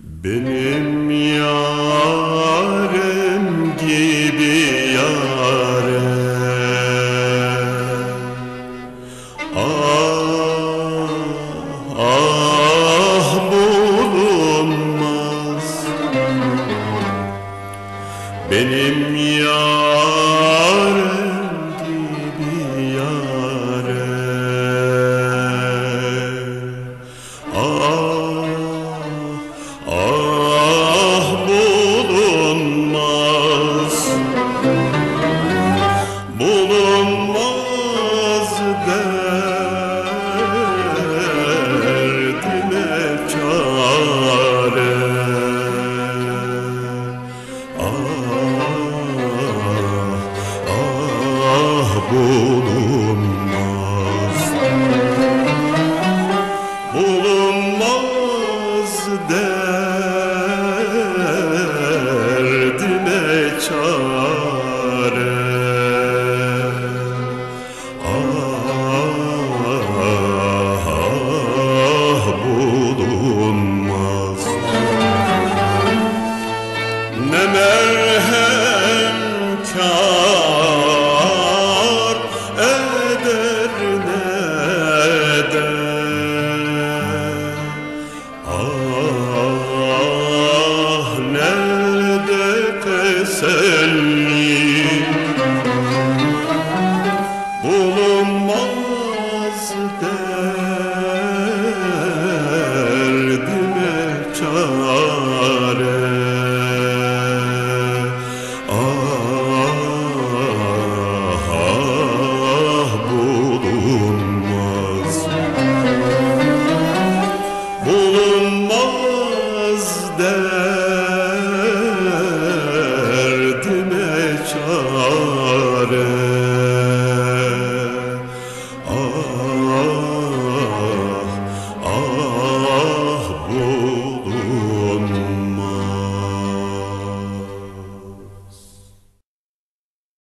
Benim yarem gibi yarem Ah, ah Benim yarem Ah, ah bulunmaz. Bulunmaz derdime eder Ah nerede teselli. Bulunmaz derdime çare de